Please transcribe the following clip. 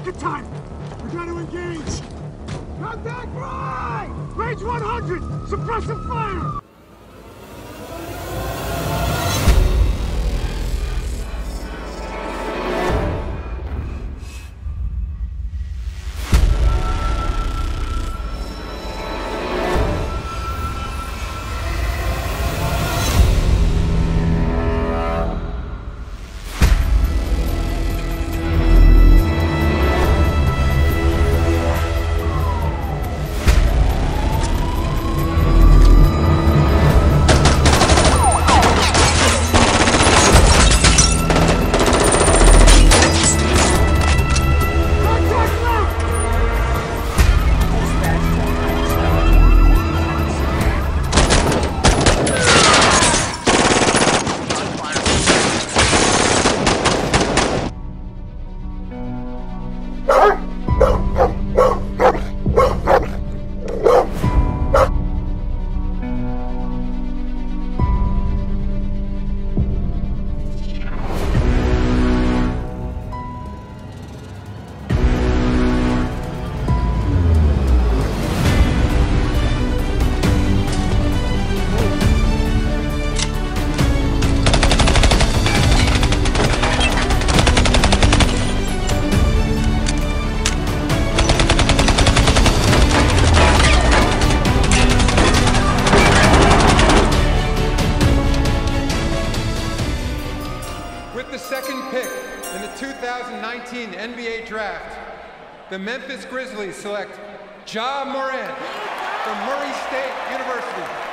Rocket time! We gotta engage! Contact right! Range 100! Suppressive fire! Second pick in the 2019 NBA Draft, the Memphis Grizzlies select Ja Morant from Murray State University.